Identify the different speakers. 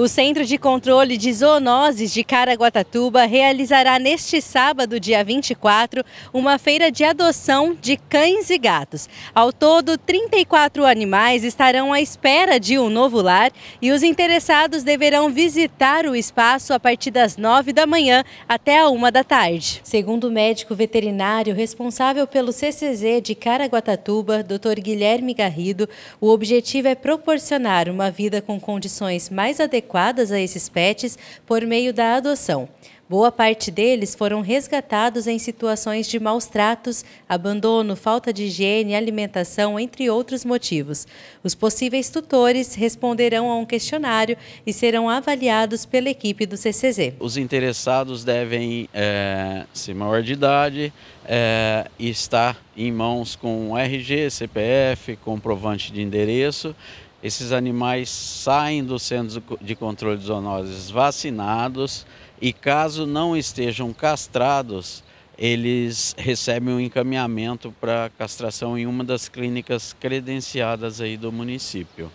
Speaker 1: O Centro de Controle de Zoonoses de Caraguatatuba realizará neste sábado, dia 24, uma feira de adoção de cães e gatos. Ao todo, 34 animais estarão à espera de um novo lar e os interessados deverão visitar o espaço a partir das 9 da manhã até a 1 da tarde. Segundo o médico veterinário responsável pelo CCZ de Caraguatatuba, Dr. Guilherme Garrido, o objetivo é proporcionar uma vida com condições mais adequadas adequadas a esses pets por meio da adoção. Boa parte deles foram resgatados em situações de maus tratos, abandono, falta de higiene, alimentação, entre outros motivos. Os possíveis tutores responderão a um questionário e serão avaliados pela equipe do CCZ.
Speaker 2: Os interessados devem é, ser maior de idade é, e estar em mãos com RG, CPF, comprovante de endereço esses animais saem do centro de controle de zoonoses vacinados e caso não estejam castrados, eles recebem um encaminhamento para castração em uma das clínicas credenciadas aí do município.